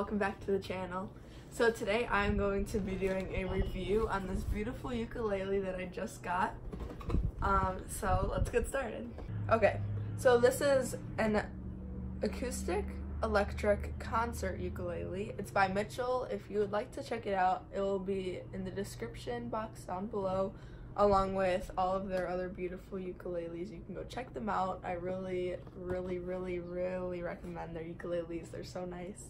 welcome back to the channel. So today I'm going to be doing a review on this beautiful ukulele that I just got. Um, so let's get started. Okay, so this is an acoustic electric concert ukulele. It's by Mitchell. If you would like to check it out, it will be in the description box down below along with all of their other beautiful ukuleles. You can go check them out. I really, really, really, really recommend their ukuleles. They're so nice.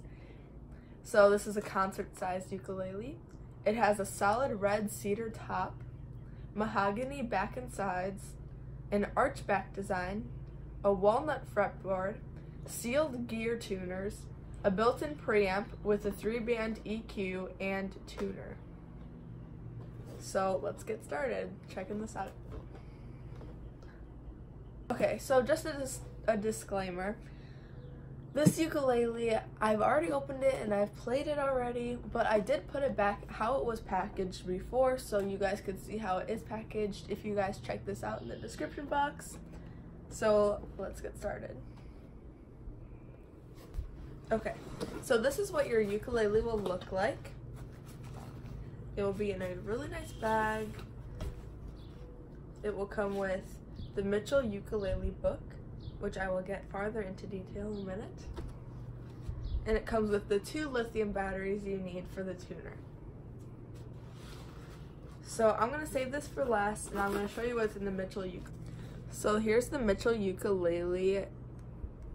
So this is a concert-sized ukulele. It has a solid red cedar top, mahogany back and sides, an archback design, a walnut fretboard, sealed gear tuners, a built-in preamp with a three-band EQ and tuner. So let's get started checking this out. Okay, so just a, dis a disclaimer. This ukulele, I've already opened it and I've played it already, but I did put it back how it was packaged before so you guys could see how it is packaged if you guys check this out in the description box. So let's get started. Okay, so this is what your ukulele will look like. It will be in a really nice bag. It will come with the Mitchell Ukulele book, which I will get farther into detail in a minute. And it comes with the two lithium batteries you need for the tuner. So I'm going to save this for last and I'm going to show you what's in the Mitchell ukulele. So here's the Mitchell Ukulele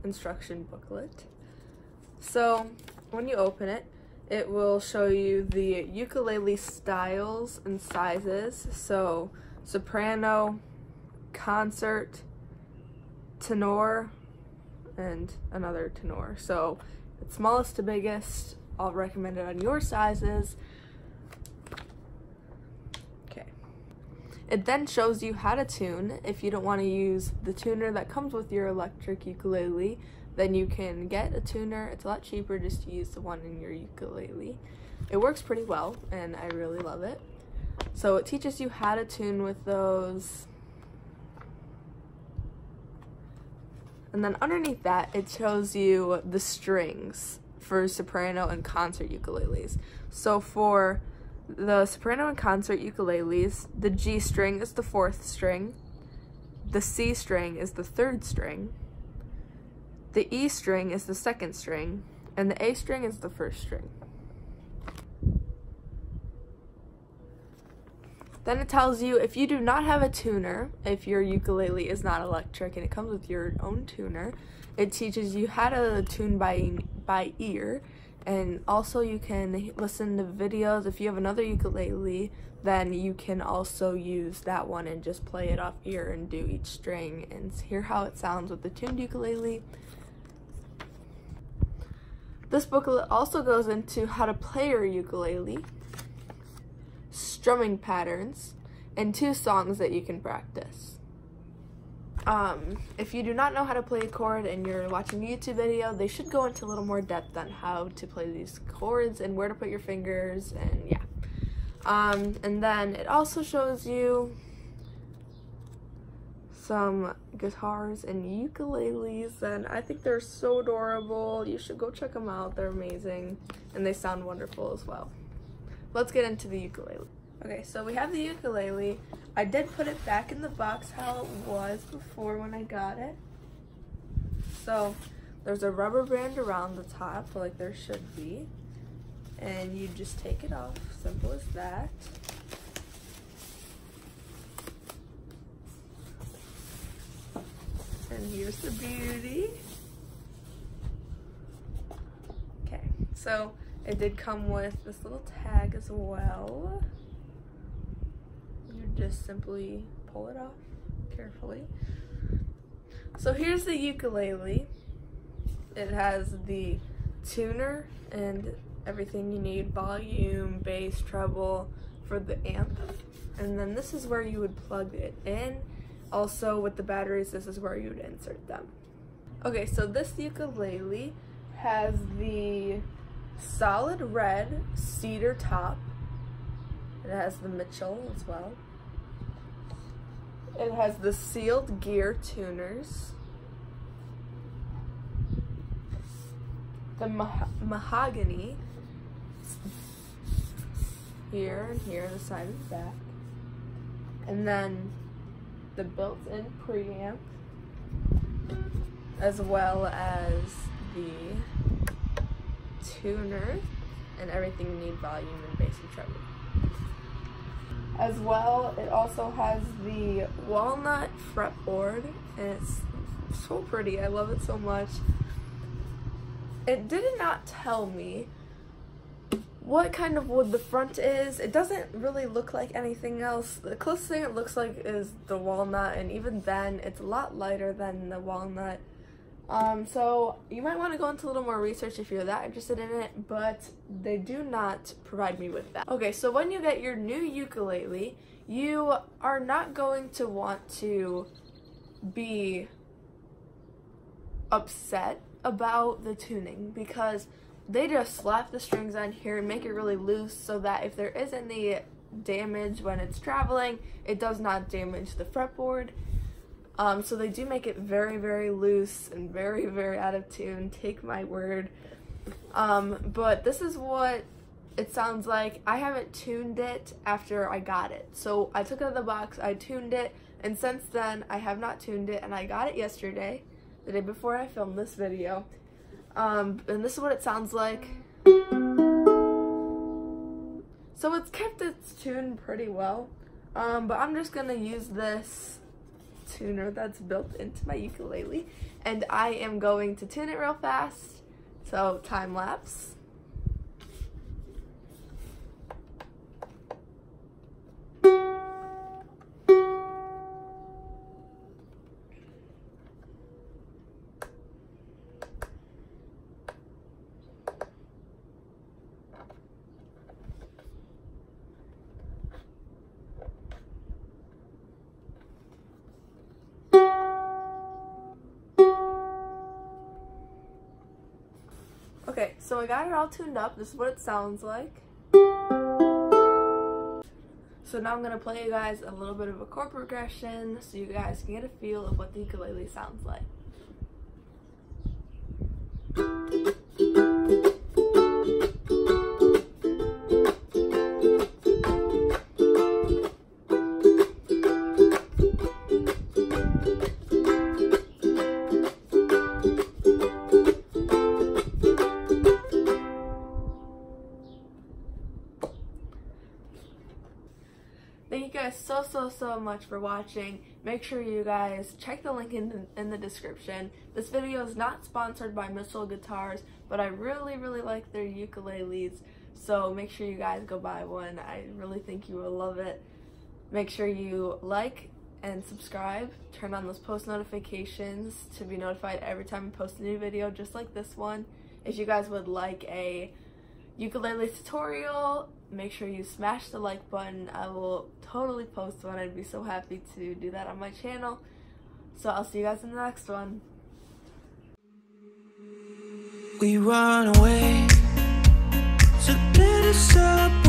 instruction booklet. So when you open it, it will show you the ukulele styles and sizes. So soprano, concert, tenor, and another tenor. So smallest to biggest. I'll recommend it on your sizes. Okay. It then shows you how to tune. If you don't want to use the tuner that comes with your electric ukulele, then you can get a tuner. It's a lot cheaper just to use the one in your ukulele. It works pretty well and I really love it. So it teaches you how to tune with those. And then underneath that, it shows you the strings for soprano and concert ukuleles. So for the soprano and concert ukuleles, the G string is the fourth string, the C string is the third string, the E string is the second string, and the A string is the first string. Then it tells you if you do not have a tuner, if your ukulele is not electric and it comes with your own tuner, it teaches you how to tune by by ear. And also you can listen to videos. If you have another ukulele then you can also use that one and just play it off ear and do each string and hear how it sounds with the tuned ukulele this booklet also goes into how to play your ukulele, strumming patterns, and two songs that you can practice. Um, if you do not know how to play a chord and you're watching a YouTube video, they should go into a little more depth on how to play these chords and where to put your fingers and yeah. Um, and then it also shows you some guitars and ukuleles and I think they're so adorable. You should go check them out. They're amazing and they sound wonderful as well. Let's get into the ukulele. Okay, so we have the ukulele. I did put it back in the box how it was before when I got it. So there's a rubber band around the top like there should be. And you just take it off, simple as that. And here's the beauty. Okay, so it did come with this little tag as well. You just simply pull it off carefully. So here's the ukulele. It has the tuner and everything you need, volume, bass, treble for the amp. And then this is where you would plug it in also with the batteries, this is where you would insert them. Okay, so this ukulele has the solid red cedar top, It has the Mitchell as well. It has the sealed gear tuners. The ma- mahogany here and here, the side and back. And then the built-in preamp as well as the tuner and everything you need volume and bass and treble. As well, it also has the walnut fretboard and it's so pretty. I love it so much. It did not tell me what kind of wood the front is. It doesn't really look like anything else. The closest thing it looks like is the walnut, and even then, it's a lot lighter than the walnut. Um, so you might want to go into a little more research if you're that interested in it, but they do not provide me with that. Okay, so when you get your new ukulele, you are not going to want to be upset about the tuning because they just slap the strings on here and make it really loose so that if there is any damage when it's traveling, it does not damage the fretboard. Um, so they do make it very, very loose and very, very out of tune. Take my word. Um, but this is what it sounds like. I haven't tuned it after I got it. So I took it out of the box, I tuned it, and since then I have not tuned it, and I got it yesterday, the day before I filmed this video. Um, and this is what it sounds like. So it's kept its tune pretty well. Um, but I'm just gonna use this tuner that's built into my ukulele and I am going to tune it real fast. So time lapse. Okay, so I got it all tuned up. This is what it sounds like. So now I'm going to play you guys a little bit of a chord progression so you guys can get a feel of what the ukulele sounds like. Thank you guys so, so, so much for watching. Make sure you guys check the link in the, in the description. This video is not sponsored by Mitchell Guitars, but I really, really like their ukuleles. So make sure you guys go buy one. I really think you will love it. Make sure you like and subscribe. Turn on those post notifications to be notified every time I post a new video, just like this one. If you guys would like a ukulele tutorial, make sure you smash the like button. I will totally post one. I'd be so happy to do that on my channel. So I'll see you guys in the next one. We run away, so let us up